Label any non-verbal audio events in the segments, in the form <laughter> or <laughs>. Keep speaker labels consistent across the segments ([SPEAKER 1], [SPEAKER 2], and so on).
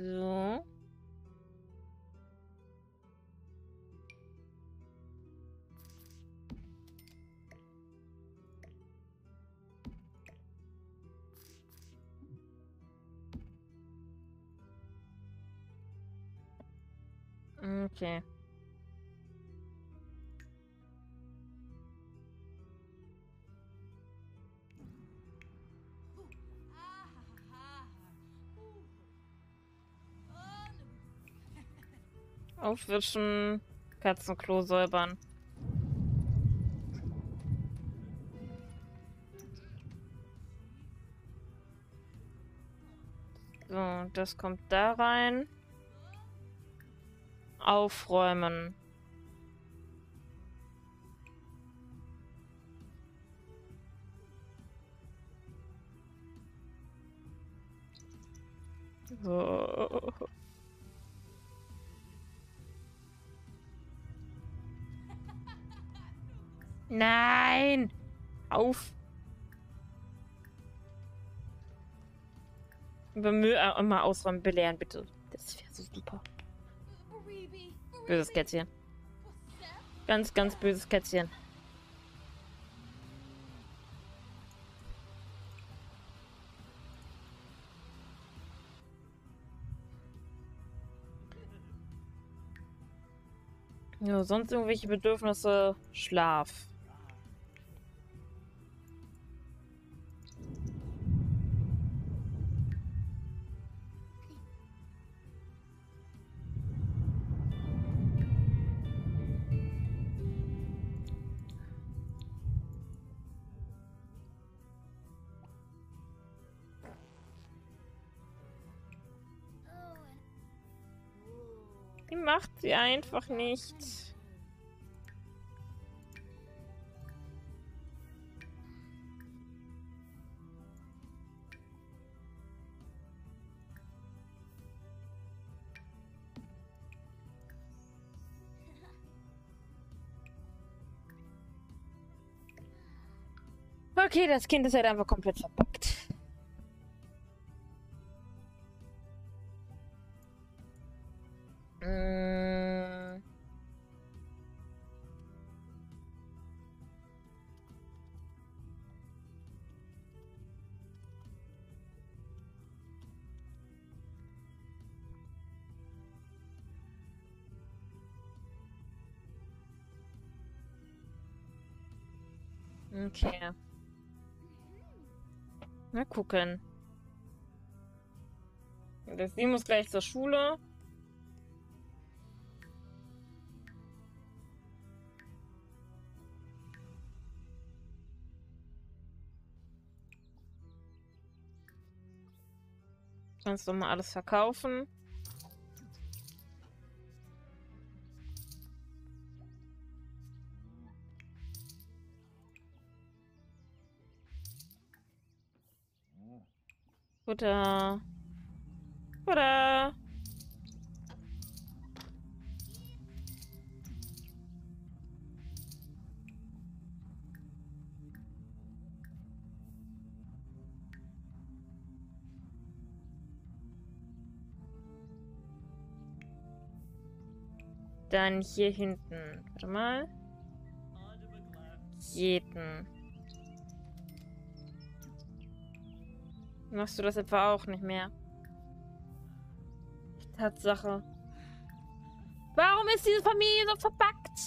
[SPEAKER 1] So. Okay. Aufwischen, Katzenklo säubern. So, das kommt da rein. Aufräumen. Nein! Auf! Über Müll äh, immer ausräumen, belehren, bitte. Das wäre so super. Böses Kätzchen. Ganz, ganz böses Kätzchen. Ja, sonst irgendwelche Bedürfnisse? Schlaf. Macht sie einfach nicht. Okay, das Kind ist halt einfach komplett verpackt. Mm. Okay. Mal gucken. Das sie muss gleich zur Schule. Kannst du mal alles verkaufen. Futter. Futter. Dann hier hinten. Warte mal. Jeden. Machst du das etwa auch nicht mehr? Tatsache. Warum ist diese Familie so verpackt?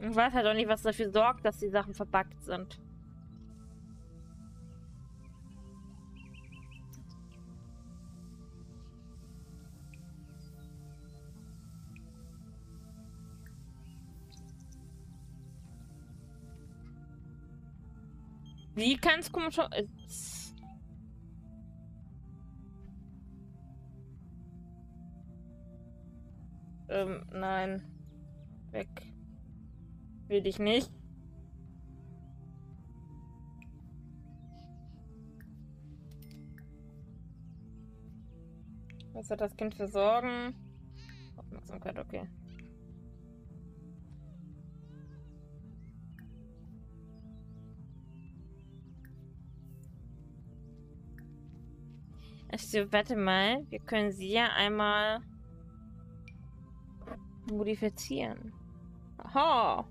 [SPEAKER 1] Ich weiß halt auch nicht, was dafür sorgt, dass die Sachen verpackt sind. Kann es komisch... Ähm, nein. Weg. Will ich nicht. Was hat das Kind für Sorgen? Aufmerksamkeit, okay. Also, warte mal. Wir können sie ja einmal modifizieren. Aha.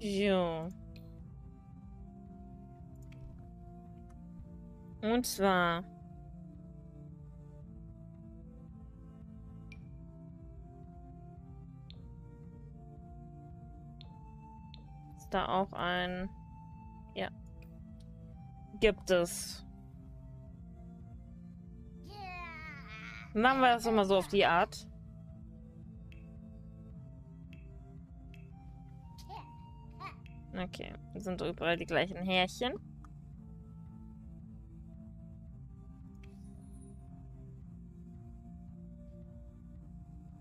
[SPEAKER 1] So. Und zwar. Da auch ein. Ja. Gibt es. Machen wir das mal so auf die Art. Okay, sind überall die gleichen Härchen.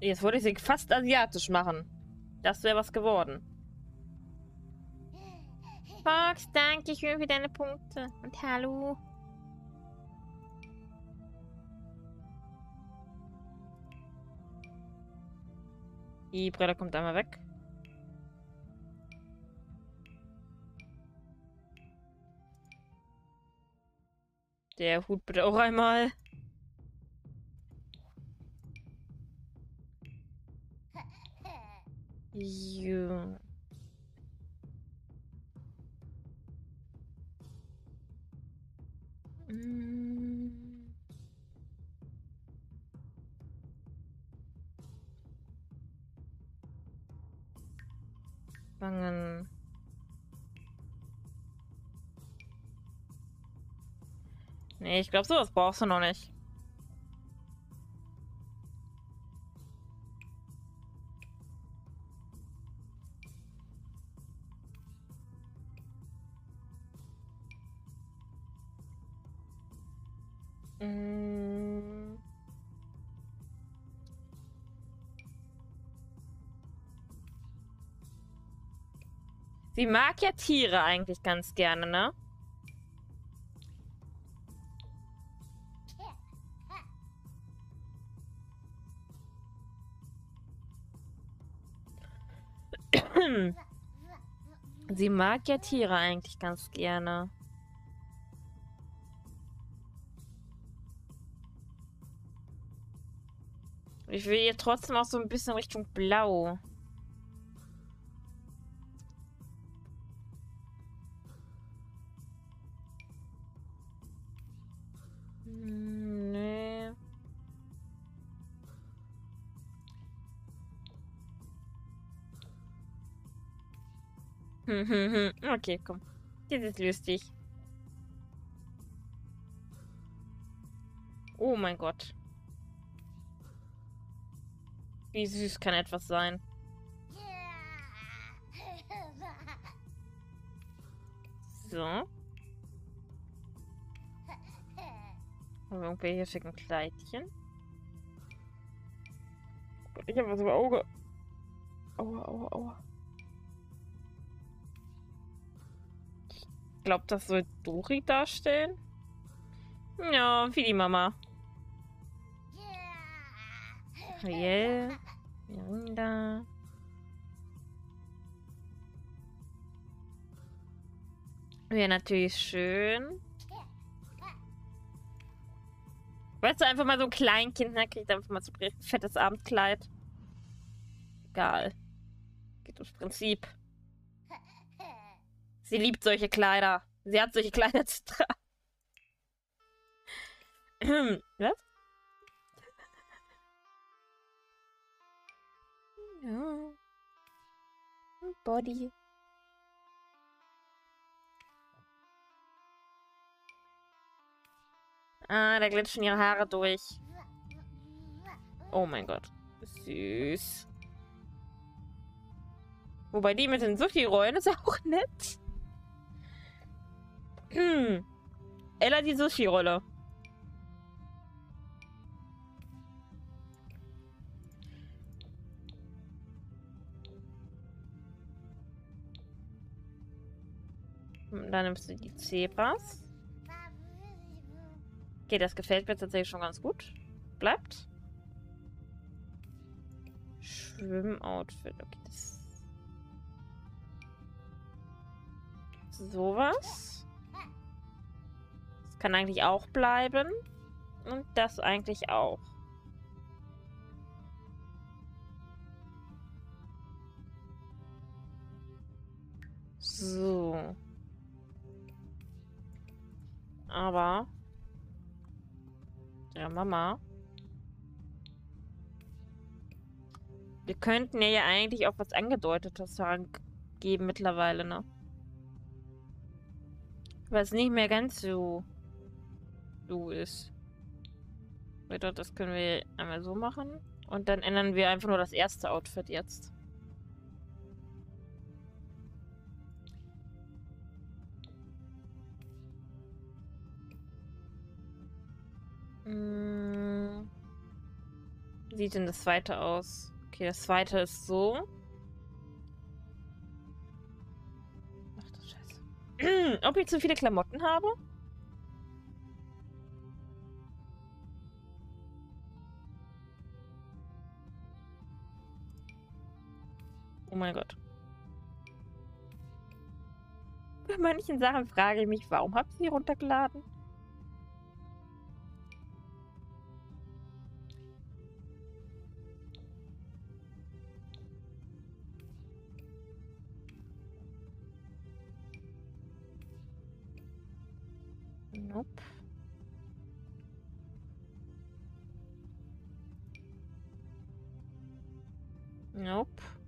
[SPEAKER 1] Jetzt wollte ich sie fast asiatisch machen. Das wäre was geworden. Fox, danke schön für deine Punkte. Und hallo. Die Brille kommt einmal weg. Der Hut bitte auch einmal. <laughs> Jo. Wangen. Nee, ich glaube, sowas brauchst du noch nicht. Sie mag ja Tiere eigentlich ganz gerne, ne? Sie mag ja Tiere eigentlich ganz gerne. Ich will ihr trotzdem auch so ein bisschen Richtung Blau. Okay, komm. Das ist lustig. Oh mein Gott. Wie süß kann etwas sein? So. Haben wir irgendwelche schicken Kleidchen? Ich hab was im Auge. Aua, aua, aua. Ich glaube, das soll Dori darstellen. Ja, wie die Mama. Ariel. Mirinda. Wäre natürlich schön. Weißt du, einfach mal so ein Kleinkind, ne? Kriegt einfach mal so ein fettes Abendkleid. Egal. Geht ums Prinzip. Sie liebt solche Kleider. Sie hat solche <laughs> Kleider zu tragen. <clears throat> Was? Ja. Body. Ah, da glitschen ihre Haare durch. Oh mein Gott. Süß. Wobei die mit den Sushi-Rollen ist auch nett. Hm. Ella die Sushi-Rolle. Dann nimmst du die Zebras. Okay, das gefällt mir tatsächlich schon ganz gut. Bleibt. Schwimmoutfit. Okay, das. Sowas. Kann eigentlich auch bleiben. Und das eigentlich auch. So. Aber. Ja, Mama. Wir könnten ja, eigentlich auch was Angedeutetes sagen, geben mittlerweile, ne? Was nicht mehr ganz so so ist. Das können wir einmal so machen. Und dann ändern wir einfach nur das erste Outfit jetzt. Hm. Sieht denn das zweite aus? Okay, das zweite ist so. Ach du Scheiße. <clears throat> Ob ich zu viele Klamotten habe? Oh mein Gott. Bei manchen Sachen frage ich mich, warum habt ihr sie runtergeladen? Nope. Nope.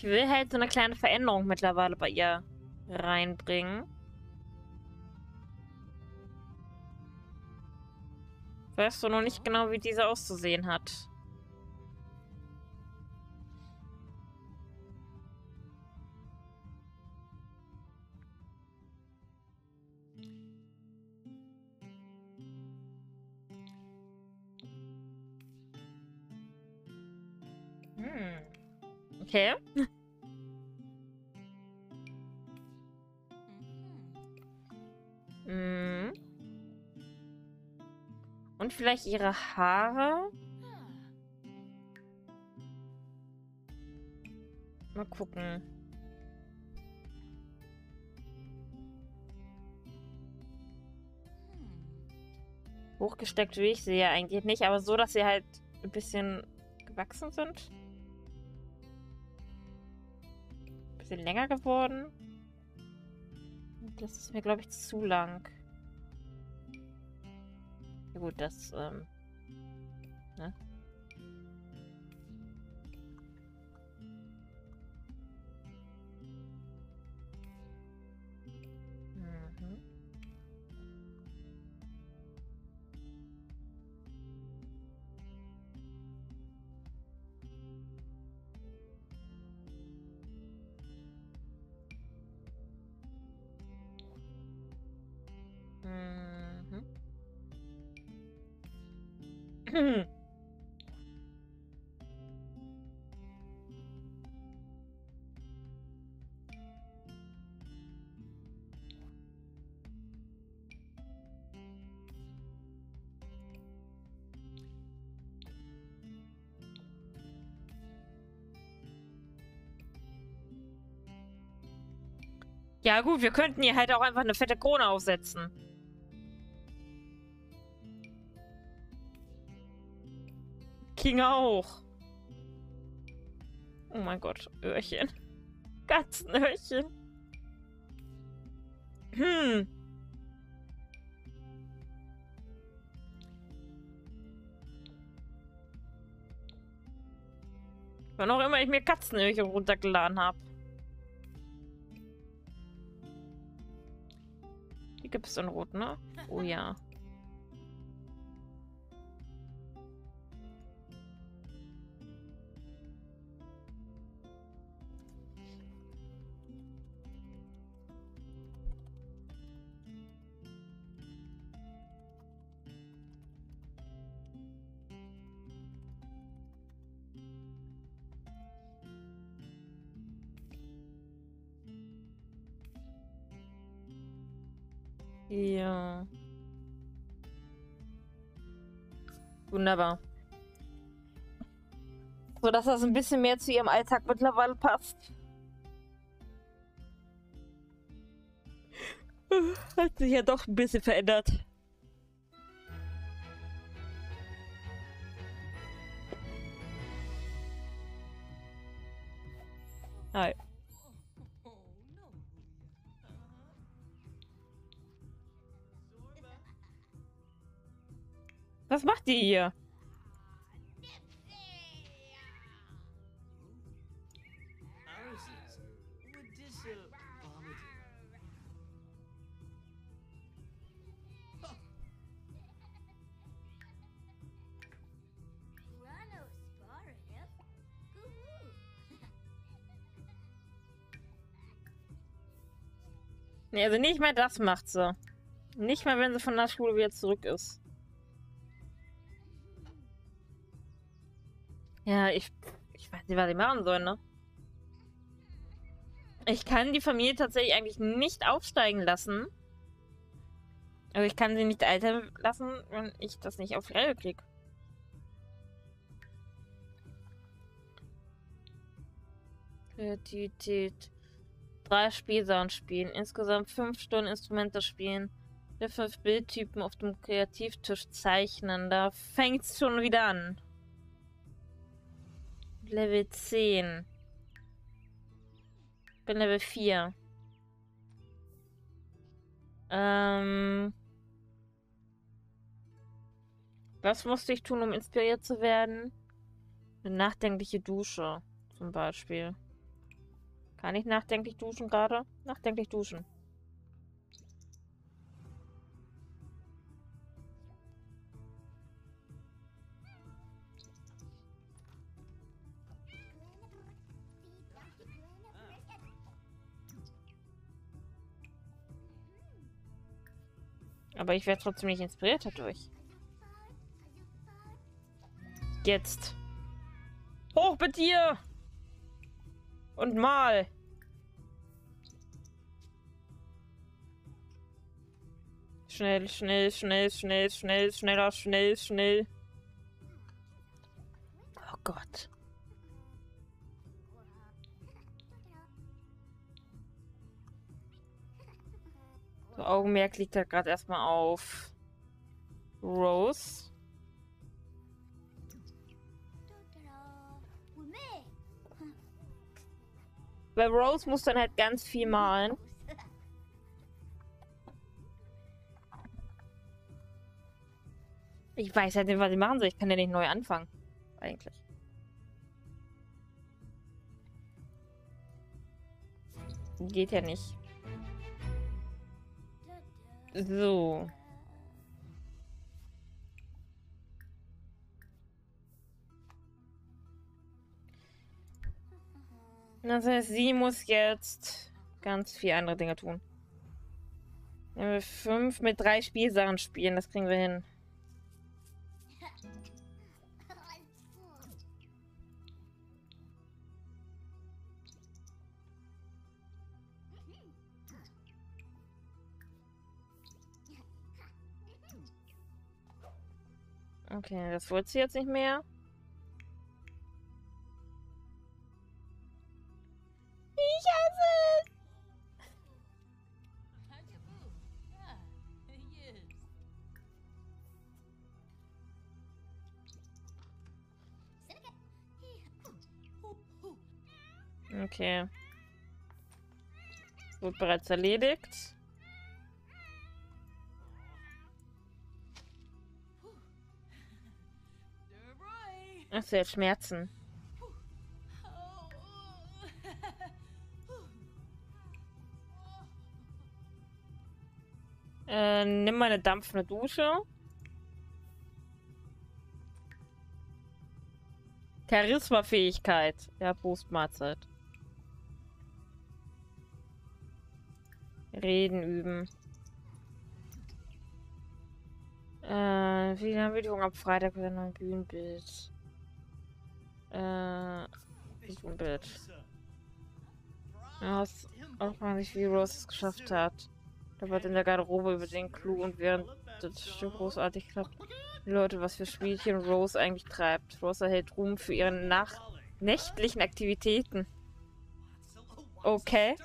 [SPEAKER 1] Ich will halt so eine kleine Veränderung mittlerweile bei ihr reinbringen. Weißt du noch nicht genau, wie diese auszusehen hat. Okay. Mhm. Und vielleicht ihre Haare. Mal gucken. Hochgesteckt will ich sie ja eigentlich nicht, aber so, dass sie halt ein bisschen gewachsen sind. Bisschen länger geworden. Das ist mir, glaube ich, zu lang. Ja, gut, das, ähm, Ja gut, wir könnten ihr halt auch einfach eine fette Krone aufsetzen. King auch. Oh mein Gott, Öhrchen. Katzenöhrchen. Hm. Wann auch immer ich mir Katzenöhrchen runtergeladen habe. Die gibt es in Rot, ne? Oh. Ja. Wunderbar. So dass das ein bisschen mehr zu ihrem Alltag mittlerweile passt. <laughs> Hat sich ja doch ein bisschen verändert. Hi. Was macht ihr hier? Nee, also nicht mehr das macht sie. Nicht mal, wenn sie von der Schule wieder zurück ist. Ja, ich, ich weiß nicht, was ich machen soll, ne? Ich kann die Familie tatsächlich eigentlich nicht aufsteigen lassen. Also ich kann sie nicht altern lassen, wenn ich das nicht auf die Reihe kriege. Kreativität. Drei Spielsachen spielen. Insgesamt fünf Stunden Instrumente spielen. Fünf Bildtypen auf dem Kreativtisch zeichnen. Da fängt's schon wieder an. Level 10. Ich bin Level 4. Ähm. Was musste ich tun, um inspiriert zu werden? Eine nachdenkliche Dusche, zum Beispiel. Kann ich nachdenklich duschen gerade? Nachdenklich duschen. Aber ich werde trotzdem nicht inspiriert dadurch. Jetzt. Hoch mit dir! Und mal! Schnell, schnell, schnell, schnell, schnell, schneller, schnell, schnell. Oh Gott. Augenmerk liegt da gerade erstmal auf Rose. Weil Rose muss dann halt ganz viel malen. Ich weiß halt nicht, was ich machen soll. Ich kann ja nicht neu anfangen. Eigentlich. Geht ja nicht. So. Das heißt, sie muss jetzt ganz viele andere Dinge tun. Wenn wir fünf mit drei Spielsachen spielen, das kriegen wir hin. Okay, das wollte sie jetzt nicht mehr. Ich hasse es! Okay. Wird bereits erledigt. Ach, sie hat Schmerzen. Äh, nimm mal eine dampfende Dusche. Charisma-Fähigkeit. Ja, Boost-Mahlzeit. Reden üben. Äh, wie haben wir die Hunger am Freitag wieder ein Bühnenbild? Äh, Bühnenbild. Ja, auch mal nicht, wie Rose es geschafft hat. labert in der Garderobe über den Clou und während das Stück großartig klappt. Leute, was für Spielchen Rose eigentlich treibt. Rose erhält Ruhm für ihre nach nächtlichen Aktivitäten. Okay.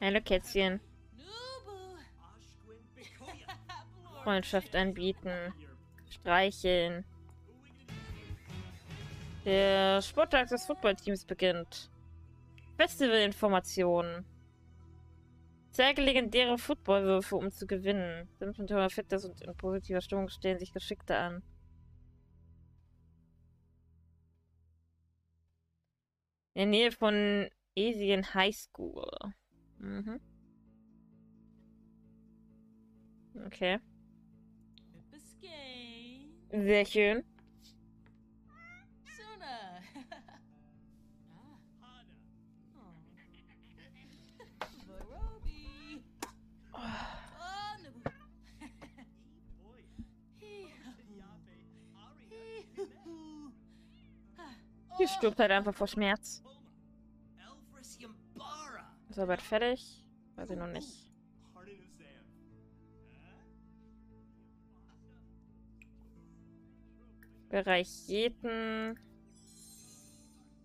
[SPEAKER 1] Hallo Kätzchen. Freundschaft anbieten. Streicheln. Der Sporttag des Footballteams beginnt. Festivalinformationen. Zeige legendäre Footballwürfe, um zu gewinnen. Mit hoher Fitness und in positiver Stimmung stellen sich Geschickte an. In der Nähe von Asien High School. Mhm. Okay. Sehr schön.
[SPEAKER 2] Hier
[SPEAKER 1] stirbt halt einfach vor Schmerz. Ist er fertig? Weiß ich noch nicht. Bereich jeden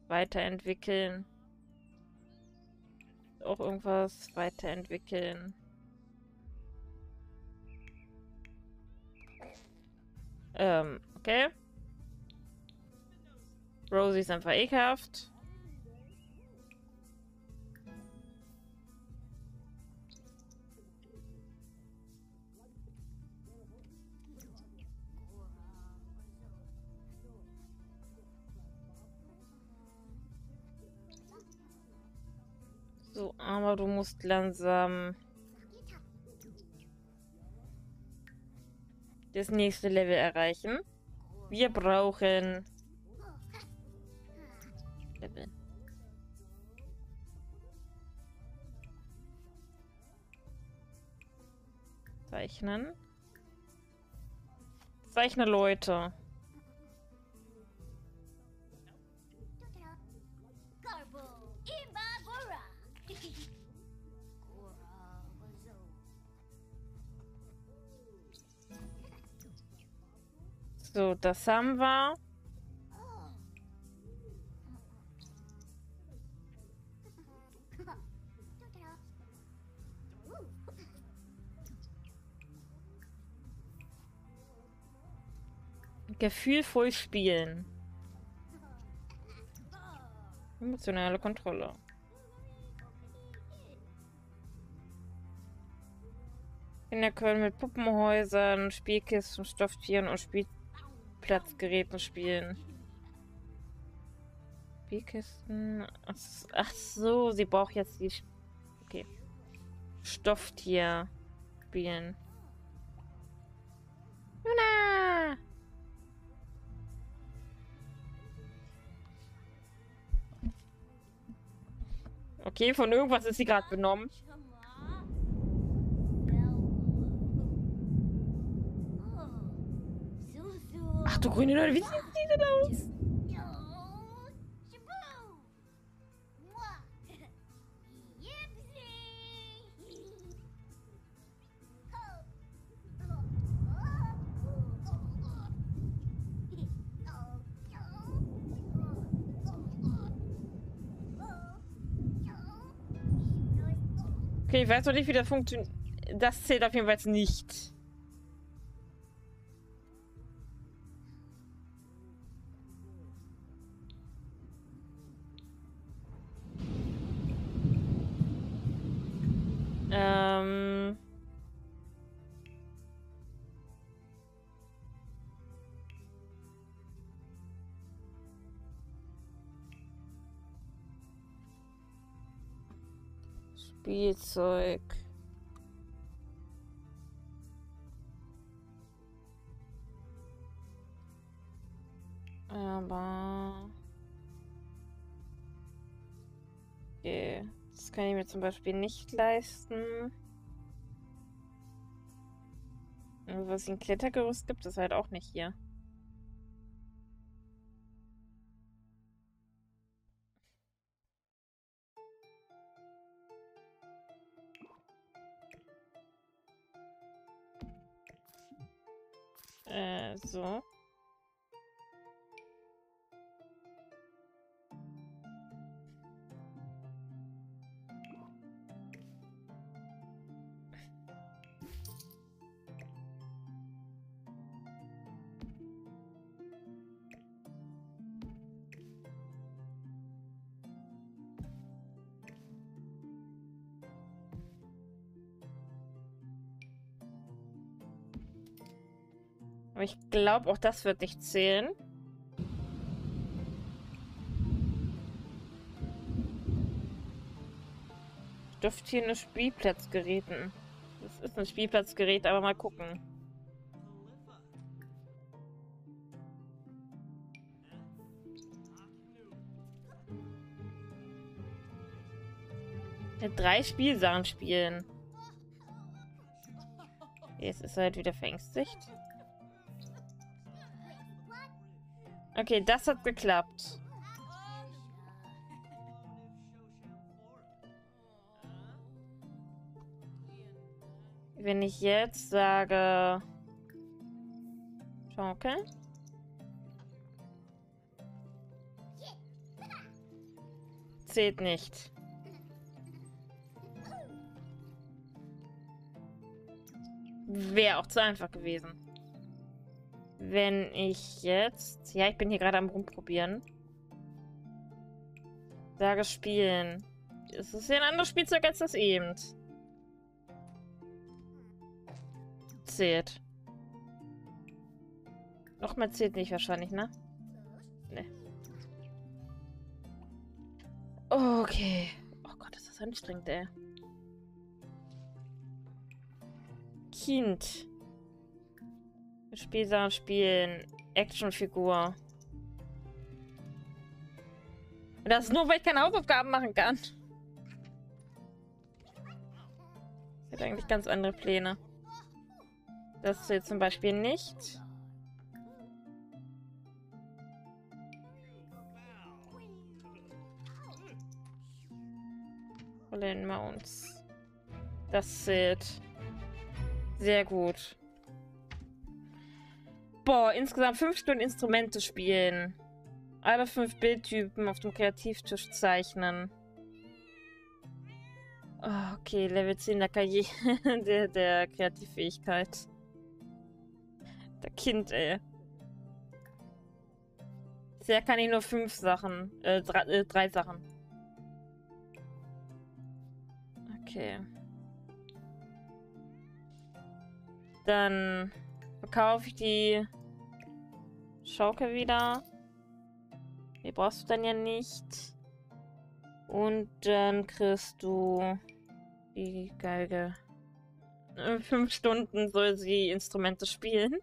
[SPEAKER 1] weiterentwickeln. Auch irgendwas weiterentwickeln. Ähm, okay. Rosie ist einfach ekelhaft. So, aber du musst langsam das nächste Level erreichen. Wir brauchen Level. Zeichnen. Zeichne Leute. So, das haben wir. Gefühlvoll spielen. Emotionale Kontrolle. Kinder können mit Puppenhäusern, Spielkisten, Stofftieren und Spielplatzgeräten spielen. Spielkisten. Ach, so, sie braucht jetzt die. Okay. Stofftier spielen. Luna! Okay, von irgendwas ist sie gerade benommen. Ach du grüne Leute, wie sieht sie denn aus? Okay, ich weiß noch nicht, wie das funktioniert. Das zählt auf jeden Fall nicht. Spielzeug. Aber... Okay. Das kann ich mir zum Beispiel nicht leisten. Was es ein Klettergerüst gibt ist halt auch nicht hier. Äh, Aber ich glaube, auch das wird nicht zählen. Dürfte hier eine Spielplatzgeräten. Das ist ein Spielplatzgerät, aber mal gucken. Ja, drei Spielsachen spielen. Jetzt ist er halt wieder verängstigt. Okay, das hat geklappt. Wenn ich jetzt sage... Schaukel. Zählt nicht. Wäre auch zu einfach gewesen. Wenn ich jetzt... Ja, ich bin hier gerade am rumprobieren. Sage spielen. Es ist ja ein anderes Spielzeug als das eben. Zählt. Nochmal zählt nicht wahrscheinlich, ne? Ne. Okay. Oh Gott, ist das anstrengend, ey. Kind. Spielsachen spielen. Actionfigur. Und das ist nur, weil ich keine Hausaufgaben machen kann. Ich hätte eigentlich ganz andere Pläne. Das zählt zum Beispiel nicht. Rollen Mounts. Das zählt. Sehr gut. Boah, insgesamt fünf Stunden Instrumente spielen. Alle fünf Bildtypen auf dem Kreativtisch zeichnen. Oh, okay, Level 10 der Karriere, <laughs> der, der Kreativfähigkeit. Der Kind, ey. Bisher kann ich nur fünf Sachen, äh, drei, äh, drei Sachen. Okay. Dann verkaufe ich die Schaukel wieder. Die brauchst du dann ja nicht. Und dann kriegst du die Geige. In fünf Stunden soll sie Instrumente spielen.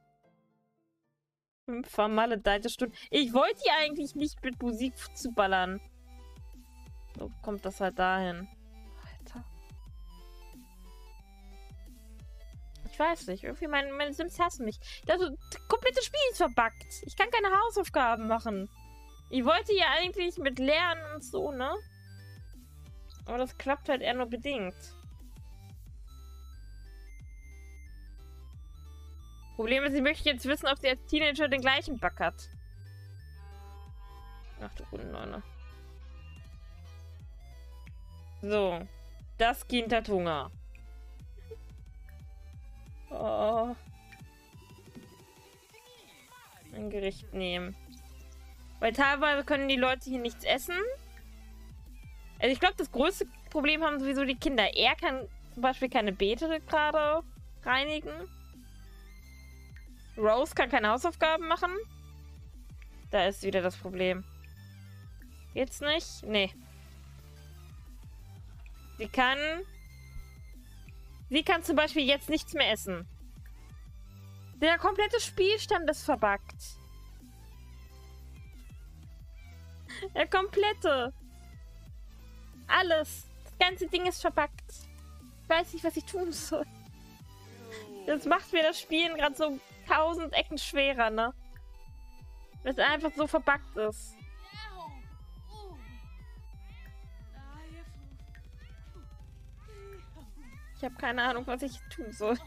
[SPEAKER 1] Fünf vermaledeite Stunden. Ich wollte die eigentlich nicht mit Musik zu ballern. So kommt das halt dahin. Weiß nicht. Irgendwie meine, meine Sims hassen mich. Das, das komplette Spiel ist verbuggt. Ich kann keine Hausaufgaben machen. Ich wollte ja eigentlich mit Lernen und so, ne? Aber das klappt halt eher nur bedingt. Problem ist, ich möchte jetzt wissen, ob sie als Teenager den gleichen Bug hat. Ach du gute Neune. So. Das Kind hat Hunger. Oh. Ein Gericht nehmen. Weil teilweise können die Leute hier nichts essen. Also ich glaube, das größte Problem haben sowieso die Kinder. Er kann zum Beispiel keine Beete gerade reinigen. Rose kann keine Hausaufgaben machen. Da ist wieder das Problem. Geht's nicht? Nee. Sie kann... Sie kann zum Beispiel jetzt nichts mehr essen. Der komplette Spielstand ist verbuggt. Der komplette. Alles. Das ganze Ding ist verbuggt. Ich weiß nicht, was ich tun soll. Das macht mir das Spielen gerade so tausend Ecken schwerer, ne? Weil es einfach so verbuggt ist. Ich habe keine Ahnung, was ich tun soll.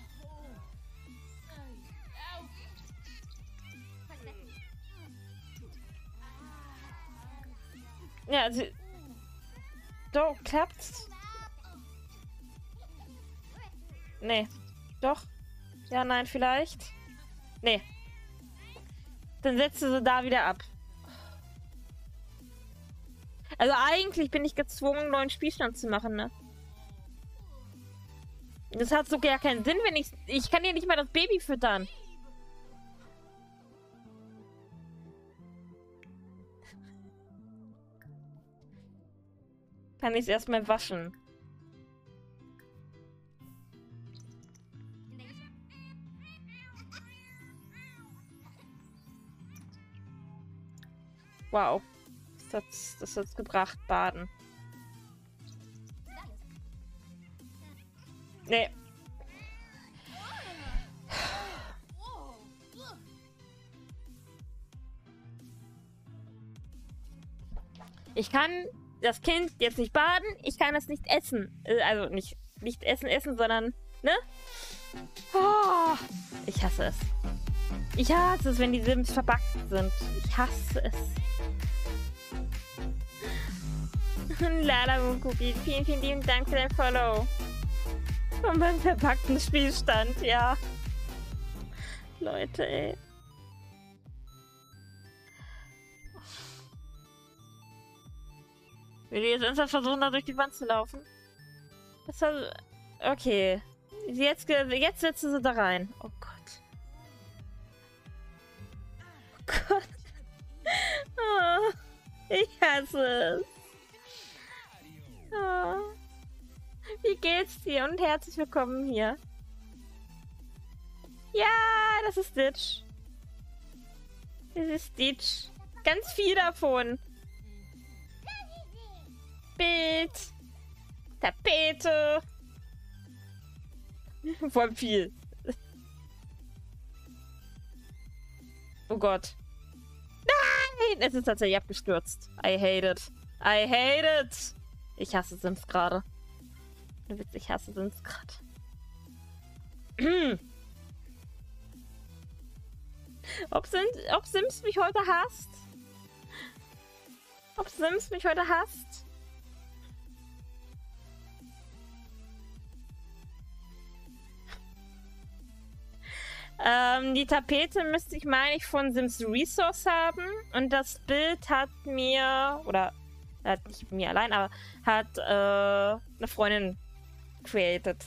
[SPEAKER 1] Ja, sie. Doch, klappt's? Nee. Doch? Ja, nein, vielleicht? Nee. Dann setze sie da wieder ab. Also eigentlich bin ich gezwungen, neuen Spielstand zu machen, ne? Das hat so gar keinen Sinn, wenn ich... Ich kann hier nicht mal das Baby füttern. Kann ich es erstmal waschen. Wow. Das das hat's gebracht, baden. Nee. Ich kann das Kind jetzt nicht baden, ich kann es nicht essen. Äh, Also nicht, nicht essen, essen, sondern, ne? Oh, ich hasse es. Ich hasse es, wenn die Sims verbackt sind. Ich hasse es. <laughs> Lala Cookie, vielen, vielen lieben Dank für dein Follow. <laughs> Und beim verpackten Spielstand, ja. Leute, ey. Will die jetzt ernsthaft versuchen, da durch die Wand zu laufen? Das hat... Okay. Jetzt, jetzt setzen sie da rein. Oh Gott. Oh Gott. Oh, <laughs> ich hasse es. Oh. <laughs> Wie geht's dir? Und herzlich willkommen hier. Ja, das ist Stitch. Das ist Stitch. Ganz viel davon. Bild. Tapete. <laughs> Voll viel. Oh Gott. Nein! Es ist tatsächlich abgestürzt. I hate it. I hate it. Ich hasse Sims gerade. Ohne Witz, Ich hasse Sims gerade. <clears throat> ob, Sims, ob Sims mich heute hasst? Ob Sims mich heute hasst? Ähm, die Tapete müsste ich, meine ich, von Sims Resource haben. Und das Bild hat mir, oder hat nicht mir allein, aber hat äh, eine Freundin created.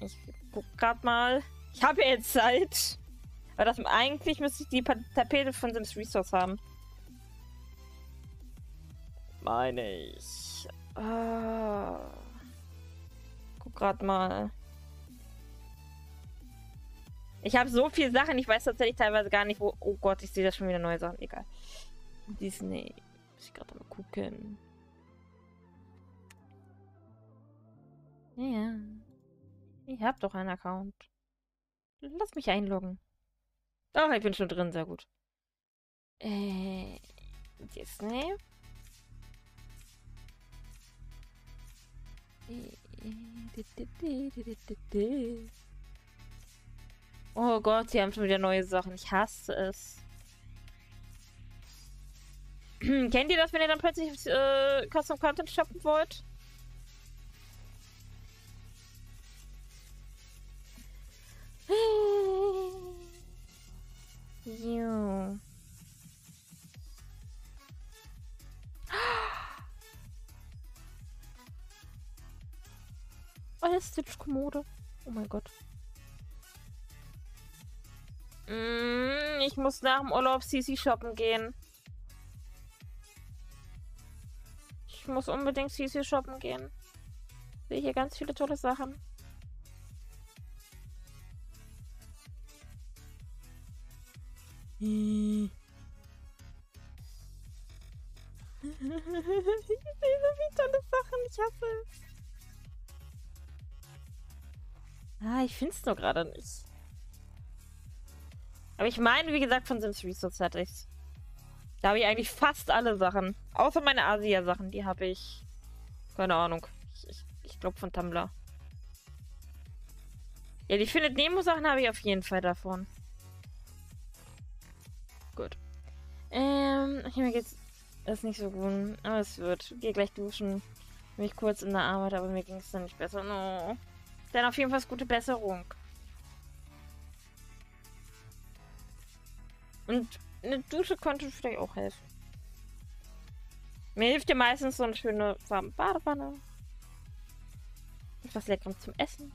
[SPEAKER 1] Ich guck grad mal. Ich habe ja jetzt Zeit. Aber das, eigentlich müsste ich die Tapete von Sims Resource haben. Meine ich. Ah. Guck grad mal. Ich habe so viele Sachen, ich weiß tatsächlich teilweise gar nicht, wo. Oh Gott, ich sehe da schon wieder neue Sachen. Egal. Disney. Muss ich gerade mal gucken. Ja. Ich hab doch einen Account. Lass mich einloggen. Ach, ich bin schon drin, sehr gut. Äh. Disney. Oh Gott, sie haben schon wieder neue Sachen. Ich hasse es. <clears throat> Kennt ihr das, wenn ihr dann plötzlich äh, Custom Content shoppen wollt? Oh, das ist Stitch-Kommode. Oh mein Gott. Mm, ich muss nach dem Urlaub CC shoppen gehen. Ich muss unbedingt CC shoppen gehen. Sehe hier ganz viele tolle Sachen. So viele tolle Sachen. Ich hasse. Ah, ich finde es nur gerade nicht. Aber ich meine, wie gesagt, von Sims Resource hatte ich's. Da habe ich eigentlich fast alle Sachen. Außer meine Asia-Sachen, die habe ich. Keine Ahnung. Ich, ich, ich glaube von Tumblr. Ja, die Findet Nemo-Sachen habe ich auf jeden Fall davon. Ähm, hier geht's ist nicht so gut. Aber es wird. Geh gleich duschen. Mich kurz in der Arbeit, aber mir ging es dann nicht besser. No. Dann auf jeden Fall gute Besserung. Und eine Dusche könnte vielleicht auch helfen. Mir hilft ja meistens so eine schöne warme Badewanne. Etwas Leckerem zum Essen.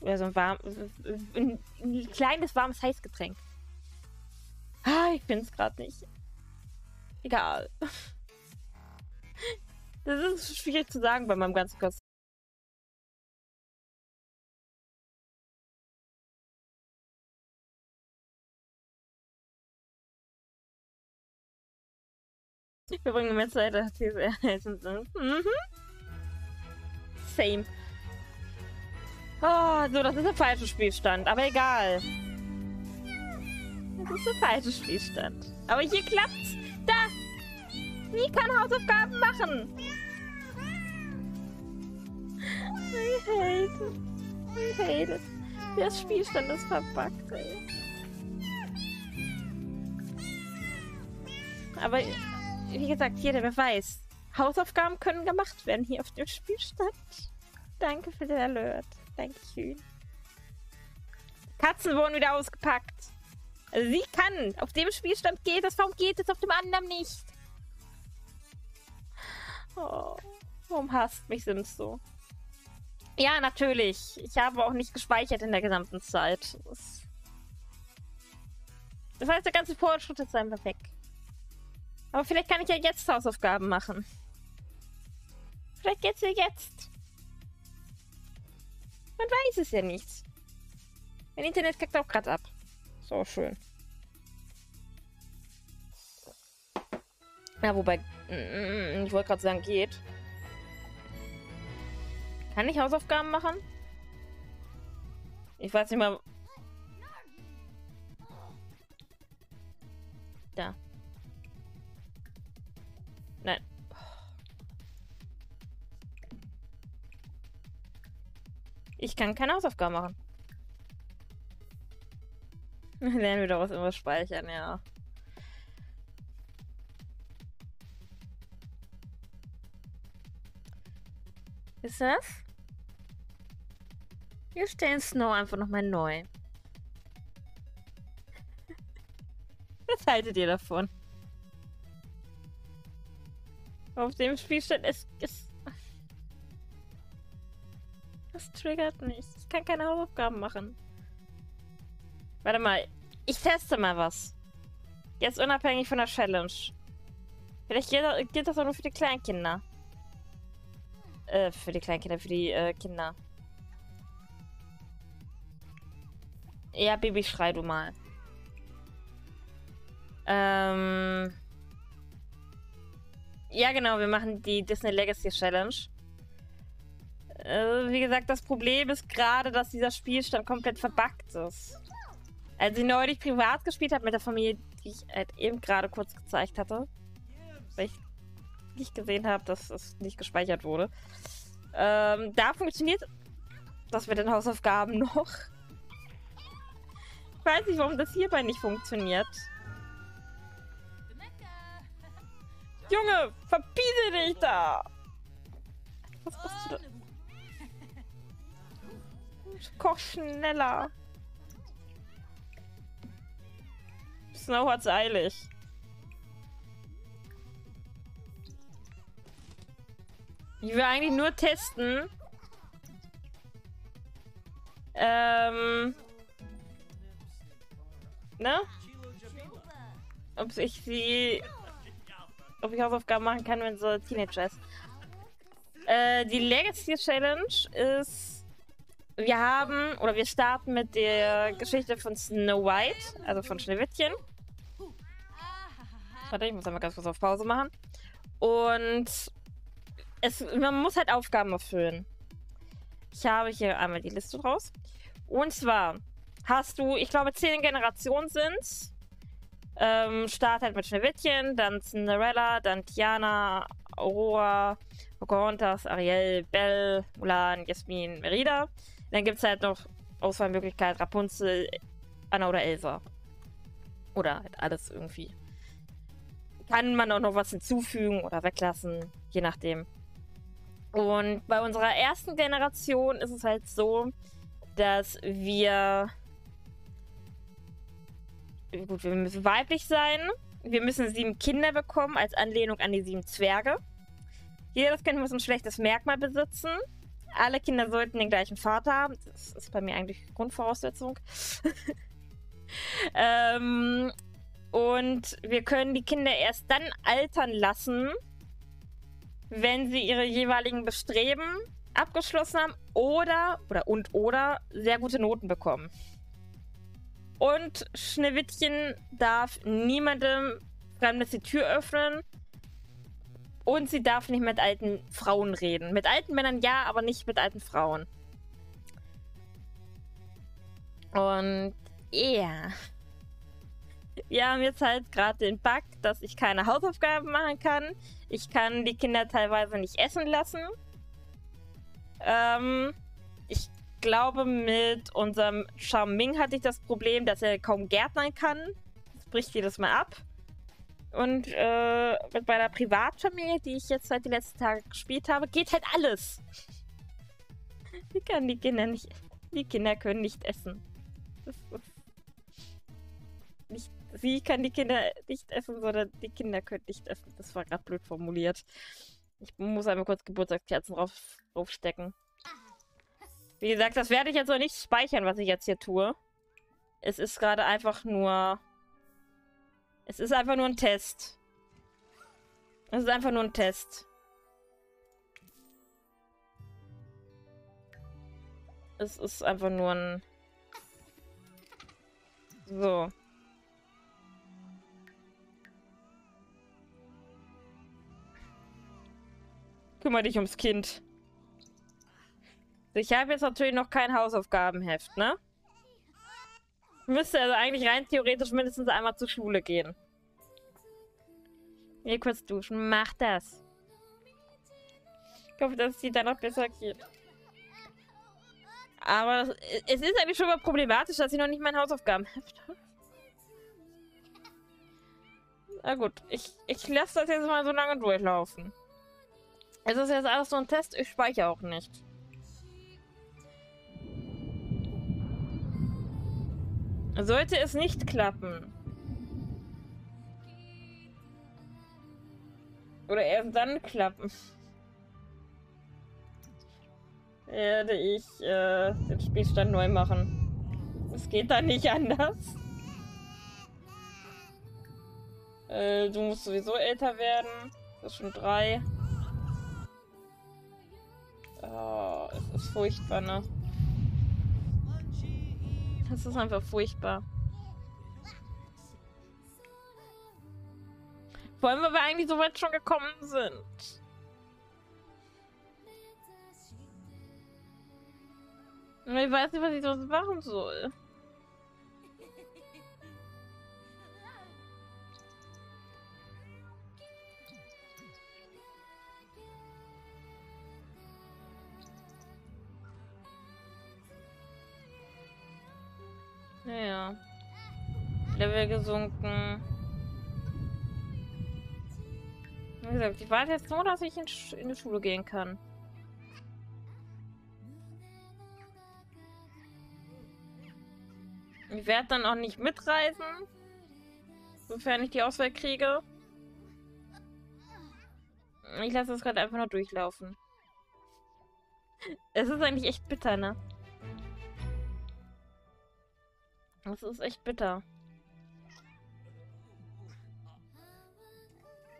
[SPEAKER 1] Oder so ein warm, ein, ein kleines warmes Heißgetränk. Ah, ich finde es gerade nicht. Egal. Das ist schwierig zu sagen bei meinem ganzen Kostüm. Wir bringen mehr Zeit als Mhm. Same. Oh, so, das ist der falsche Spielstand, aber egal. Das ist der falsche Spielstand. Aber hier klappt's. Da! Wie kann Hausaufgaben machen? Ich hate. Ich hate it. Der Spielstand ist verbuggt, ey. Aber wie gesagt, hier der Beweis. Hausaufgaben können gemacht werden hier auf dem Spielstand. Danke für den Alert. Dankeschön. Katzen wurden wieder ausgepackt. Also sie kann. Auf dem Spielstand geht es. Warum geht es auf dem anderen nicht? Oh, warum hasst mich Sims so? Ja, natürlich. Ich habe auch nicht gespeichert in der gesamten Zeit. Das, heißt, der ganze Fortschritt ist einfach weg. Aber vielleicht kann ich ja jetzt Hausaufgaben machen. Vielleicht geht's ja jetzt. Man weiß es ja nicht. Mein Internet kackt auch gerade ab. So schön. Ja, wobei, mm, ich wollte gerade sagen, geht. Kann ich Hausaufgaben machen? Ich weiß nicht mal. Da. Nein. Ich kann keine Hausaufgaben machen. <laughs> Lernen wir daraus immer speichern, ja. Ist das? Wir stellen Snow einfach nochmal neu. <laughs> Was haltet ihr davon? Auf dem Spielstand ist, ist. Das triggert mich. Ich kann keine Hausaufgaben machen. Warte mal. Ich teste mal was. Jetzt unabhängig von der Challenge. Vielleicht geht, geht das auch nur für die Kleinkinder. Äh, für die Kleinkinder, für die äh, Kinder. Ja, Baby, schrei du mal. Ähm. Ja, genau, wir machen die Disney Legacy Challenge. Äh, wie gesagt, das Problem ist gerade, dass dieser Spielstand komplett verbuggt ist. Als ich neulich privat gespielt habe mit der Familie, die ich halt eben gerade kurz gezeigt hatte, weil ich nicht gesehen habe, dass es nicht gespeichert wurde. Ähm, da funktioniert das mit den Hausaufgaben <laughs> noch. Ich weiß nicht, warum das hierbei nicht funktioniert. Junge, verbiete dich da! Was machst du da? Koch schneller. Snow hat's eilig. Ich will eigentlich nur testen. Ähm. Ne? Ob ich sie ob ich Hausaufgaben machen kann, wenn so Teenager ist. Äh, die Legacy Challenge ist, wir haben, oder wir starten mit der Geschichte von Snow White, also von Schneewittchen. Warte, ich muss einmal ganz kurz auf Pause machen. Und es, man muss halt Aufgaben erfüllen. Ich habe hier einmal die Liste draus. Und zwar hast du, ich glaube, zehn Generationen sind. Ähm, Start halt mit Schneewittchen, dann Cinderella, dann Tiana, Aurora, Pocahontas, Ariel, Belle, Mulan, Jasmin, Merida. Dann gibt es halt noch Auswahlmöglichkeit Rapunzel, Anna oder Elsa. Oder halt alles irgendwie. Kann man auch noch was hinzufügen oder weglassen, je nachdem. Und bei unserer ersten Generation ist es halt so, dass wir. Gut, wir müssen weiblich sein. Wir müssen sieben Kinder bekommen als Anlehnung an die sieben Zwerge. Jedes Kind muss ein schlechtes Merkmal besitzen. Alle Kinder sollten den gleichen Vater haben. Das ist bei mir eigentlich Grundvoraussetzung. <laughs> ähm, und wir können die Kinder erst dann altern lassen, wenn sie ihre jeweiligen Bestreben abgeschlossen haben oder oder und oder sehr gute Noten bekommen. Und Schneewittchen darf niemandem Fremdes die Tür öffnen. Und sie darf nicht mit alten Frauen reden. Mit alten Männern ja, aber nicht mit alten Frauen. Und ja. Wir haben jetzt halt gerade den Bug, dass ich keine Hausaufgaben machen kann. Ich kann die Kinder teilweise nicht essen lassen. Ähm, ich glaube, mit unserem Charming hatte ich das Problem, dass er kaum gärtnern kann. Das bricht jedes Mal ab. Und äh, mit meiner Privatfamilie, die ich jetzt seit den letzten Tagen gespielt habe, geht halt alles. Wie kann die Kinder nicht. Die Kinder können nicht essen. Das ist sie kann die Kinder nicht essen, sondern die Kinder können nicht essen. Das war gerade blöd formuliert. Ich muss einmal kurz Geburtstagskerzen drauf, draufstecken. Wie gesagt, das werde ich jetzt noch nicht speichern, was ich jetzt hier tue. Es ist gerade einfach nur... Es ist einfach nur ein Test. Es ist einfach nur ein Test. Es ist einfach nur ein... So. Kümmere dich ums Kind. Ich habe jetzt natürlich noch kein Hausaufgabenheft, ne? Müsste also eigentlich rein theoretisch mindestens einmal zur Schule gehen. Hier kurz duschen. Mach das. Ich hoffe, dass es dir dann noch besser geht. Aber es ist eigentlich schon mal problematisch, dass ich noch nicht mein Hausaufgabenheft habe. Na gut, ich, ich lasse das jetzt mal so lange durchlaufen. Es ist jetzt alles so ein Test, ich speichere auch nicht. Sollte es nicht klappen. Oder erst dann klappen. <laughs> Werde ich äh, den Spielstand neu machen. Es geht da nicht anders. Äh, du musst sowieso älter werden. Das ist schon drei. Oh, es ist furchtbar, ne? Das ist einfach furchtbar. Vor allem, weil wir eigentlich so weit schon gekommen sind. Ich weiß nicht, was ich sonst machen soll. Naja. Level gesunken. Wie gesagt, ich warte jetzt nur, dass ich in, in die Schule gehen kann. Ich werde dann auch nicht mitreisen, sofern ich die Auswahl kriege. Ich lasse das gerade einfach nur durchlaufen. Es ist eigentlich echt bitter, ne? Das ist echt bitter.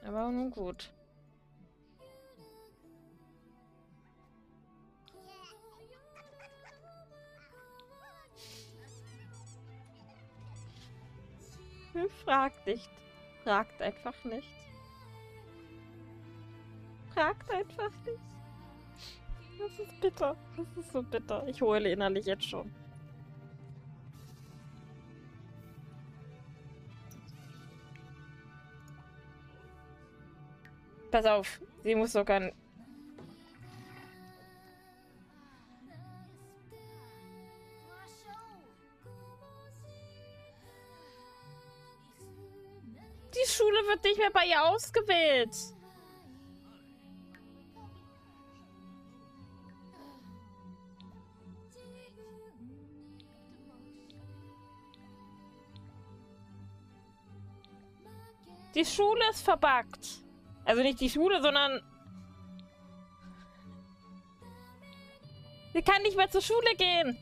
[SPEAKER 1] Aber nun gut. Fragt nicht. Fragt einfach nicht. Fragt einfach nicht. Das ist bitter. Das ist so bitter. Ich heule innerlich jetzt schon. Pass auf, sie muss sogar. Die Schule wird nicht mehr bei ihr ausgewählt. Die Schule ist verbuggt. Also nicht die Schule, sondern... Sie kann nicht mehr zur Schule gehen.